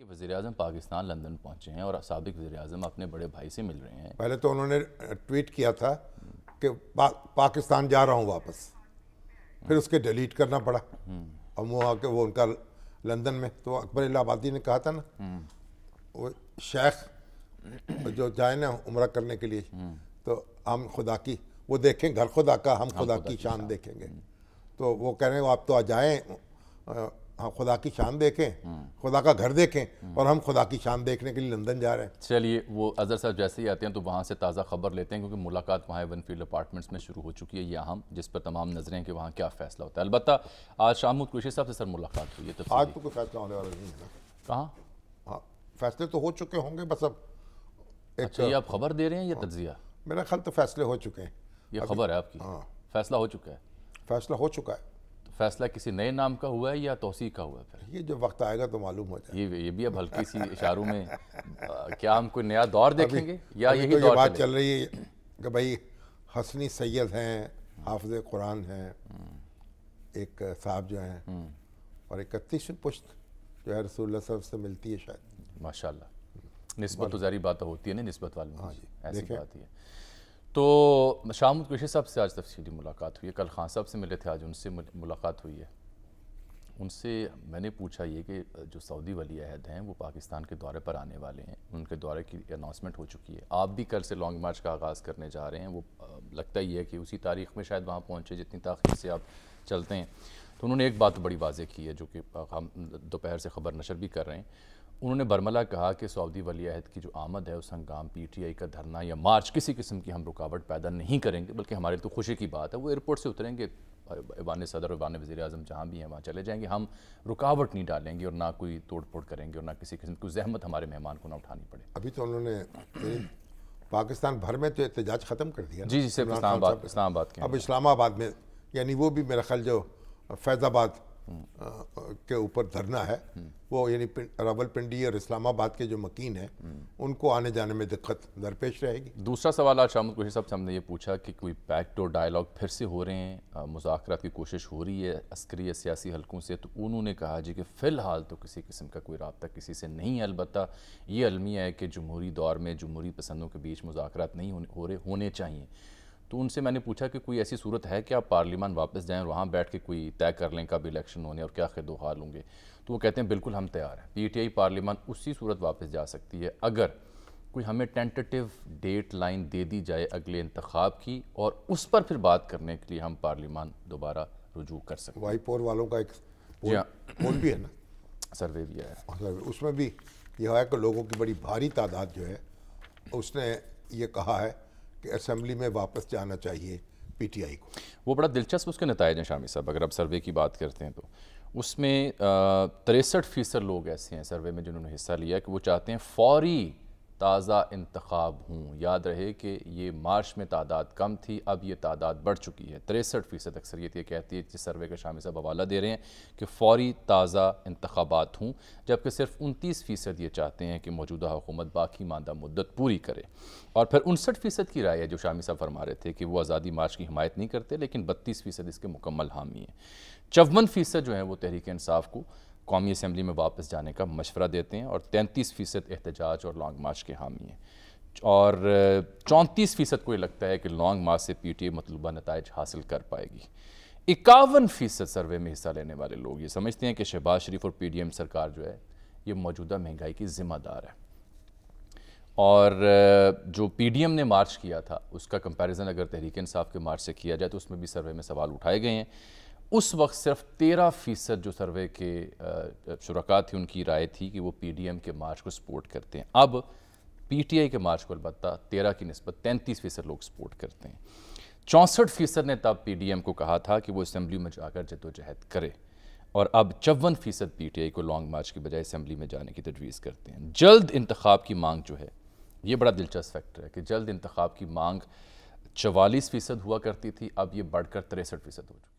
कि वजी अजम पाकिस्तान लंदन पहुँचे हैं और सबक वजी अजम अपने बड़े भाई से मिल रहे हैं। पहले तो उन्होंने ट्वीट किया था कि पा, पाकिस्तान जा रहा हूँ वापस। फिर उसके डिलीट करना पड़ा। और वो आके वो उनका लंदन में तो अकबर इलाहाबादी ने कहा था ना वो शेख जो जाए ना उम्र करने के लिए तो हम खुदा की वो देखें घर खुदा का हम खुदा की शान देखेंगे। तो वो कह रहे हैं आप तो आ जाएँ हाँ खुदा की शान देखें खुदा का घर देखें और हम खुदा की शान देखने के लिए लंदन जा रहे हैं। चलिए वो अजहर साहब जैसे ही आते हैं तो वहाँ से ताज़ा खबर लेते हैं क्योंकि मुलाकात वहाँ वनफील्ड अपार्टमेंट्स में शुरू हो चुकी है ये अहम जिस पर तमाम नज़रें हैं कि वहाँ क्या फैसला होता है। अलबत्त आज शाम कुशी साहब से सर मुलाकात हुई है तो आज तो कोई फैसला होने वाला नहीं कहाँ? हाँ फैसले तो हो चुके होंगे बस अब अच्छा ये आप खबर दे रहे हैं या हाँ। तजिया मेरा ख्याल तो फैसले हो चुके हैं। ये खबर है आपकी? हाँ। फैसला हो चुका है? फैसला हो चुका है। फैसला किसी नए नाम का हुआ है या तोसी का हुआ है फिर? ये जो वक्त आएगा तो मालूम हो जाए ये ये भी अब हल्की सी इशारों में आ, क्या हम कोई नया दौर देखेंगे? अभी, या यही तो दौर बात चल? रही है कि भाई हसनी सैयद हैं हाफज कुरान हैं एक साहब जो हैं हम्म। और इकतीस पुश्त जो है रसूल से मिलती है शायद। माशा नस्बत तो जारी बात होती है ना नस्बत वाली हाँ जी ऐसी बात ही है। तो शाह कुशी साहब से आज तफसीली मुलाकात हुई है। कल खान साहब से मिले थे, आज उनसे मुलाकात हुई है। उनसे मैंने पूछा ये कि जो सऊदी वली अहद हैं, वो पाकिस्तान के दौरे पर आने वाले हैं। उनके दौरे की अनाउंसमेंट हो चुकी है। आप भी कल से लॉन्ग मार्च का आगाज़ करने जा रहे हैं। वो लगता ही है कि उसी तारीख में शायद वहाँ पहुँचे, जितनी ताखिर से आप चलते हैं। तो उन्होंने एक बात बड़ी वाजे की है, जो कि हम दोपहर से ख़बर नशर भी कर रहे हैं। उन्होंने बर्मला कहा कि सऊदी वली अहद की जो आमद है उस हंगाम पी टी आई का धरना या मार्च किसी किस्म की हम रुकावट पैदा नहीं करेंगे बल्कि हमारे तो खुशी की बात है वो एयरपोर्ट से उतरेंगे ईवान सदर ईवान वजी अजम जहाँ भी हैं वहाँ चले जाएँगे। हम रुकावट नहीं डालेंगे और ना कोई तोड़ फोड़ करेंगे और ना किसी किस्म की जहमत हमारे मेहमान को ना उठानी पड़े। अभी तो उन्होंने पाकिस्तान भर में तो एहतजाज ख़त्म कर दिया जी जी सिर्फ़ इस्लामाबाद इस्लामाबाद के अब इस्लामाबाद में यानी वो भी मेरा ख्याल जो फैज़ाबाद के ऊपर धरना है, वो यानी रावलपिंडी और इस्लामाबाद के जो मकीन है, उनको आने जाने में दिक्कत दरपेश रहेगी। दूसरा सवाल आज शाम कुशी साहब से हमने ये पूछा कि कोई पैक्ट और डायलॉग फिर से हो रहे हैं मुजाकर की कोशिश हो रही है अस्करी सियासी हलकों से तो उन्होंने कहा जी कि फ़िलहाल तो किसी किस्म का कोई रबता किसी से नहीं है अलबत् ये अलमिया है कि जमहूरी दौर में जमहूरी पसंदों के बीच मुजाकर नहीं हो रहे, होने चाहिए। तो उनसे मैंने पूछा कि कोई ऐसी सूरत है कि आप पार्लियामान वापस जाएँ और वहाँ बैठ के कोई तय कर लें कब इलेक्शन होने और क्या खिदो हाल होंगे। तो वो कहते हैं बिल्कुल हम तैयार हैं। पी पीटीआई पार्लियामान उसी सूरत वापस जा सकती है। अगर कोई हमें टेंटेटिव डेट लाइन दे दी जाए अगले इंतखब की और उस पर फिर बात करने के लिए हम पार्लियामान दोबारा रुजू कर सकते वाईपोर वालों का एक पोल, हाँ। पोल भी है ना? सर्वे भी है। हाँ, उसमें भी यह है कि लोगों की बड़ी भारी तादाद जो है उसने ये कहा है असम्बली में वापस जाना चाहिए पीटीआई को। वो बड़ा दिलचस्प उसके नतज हैं शामी साहब, अगर आप सर्वे की बात करते हैं तो। उसमें तिरसठ फ़ीसद लोग ऐसे हैं सर्वे में जिन्होंने हिस्सा लिया कि वो चाहते हैं फौरी ताज़ा इंतखब हूँ। याद रहे कि ये मार्च में तादाद कम थी, अब ये तादाद बढ़ चुकी है। तिरसठ फ़ीसद अक्सरियत ये कहती है जिस सर्वे का शामिल साहब हवाला दे रहे हैं कि फौरी ताज़ा इंतबात हूँ, जबकि सिर्फ़ उनतीस फ़ीसद ये चाहते हैं कि मौजूदा हुकूमत बाकी मानदा मुद्दत पूरी करे। और फिर उनसठ फ़ीसद की राय है जो शामी साहब फरमा रहे थे कि वो आज़ादी मार्च की हमायत नहीं करते, लेकिन बत्तीस फ़ीसद इसके मुकम्मल हामी हैं। चौवन फ़ीसद जो है वो तहरीक इंसाफ को कौमी असम्बली में वापस जाने का मशवरा देते हैं और तैंतीस फ़ीसद एहतजाज और लॉन्ग मार्च के हामी हैं। और चौंतीस फ़ीसद को ये लगता है कि लॉन्ग मार्च से पी टी ए मतलूबा नतज हासिल कर पाएगी। इक्यावन फ़ीसद सर्वे में हिस्सा लेने वाले लोग ये समझते हैं कि शहबाज शरीफ और पी डी एम सरकार जो है, ये मौजूदा महँगाई की ज़िम्मेदार है। और जो पी डी एम ने मार्च किया था, उसका कंपैरिजन अगर तहरीक इंसाफ के मार्च से किया जाए तो उसमें भी सर्वे में सवाल उठाए गए हैं। उस वक्त सिर्फ़ तेरह फ़ीसद जो सर्वे के शुरा थे, उनकी राय थी कि वो पी डी एम के मार्च को सपोर्ट करते हैं। अब पी टी आई के मार्च को अलबत् तेरह की नस्बत तैंतीस फ़ीसद लोग सपोर्ट करते हैं। चौंसठ फ़ीसद ने तब पी डी एम को कहा था कि वो असम्बली में जाकर जदोजहद करे और अब चौवन फ़ीसद पी टी आई को लॉन्ग मार्च की बजाय असम्बली में जाने की तजवीज़ करते हैं। जल्द इंतखब की मांग जो है, ये बड़ा दिलचस्प फैक्टर है कि जल्द इंतखब की मांग चवालीस फ़ीसद हुआ करती थी, अब ये बढ़कर तिरसठ फ़ीसद हो चुकी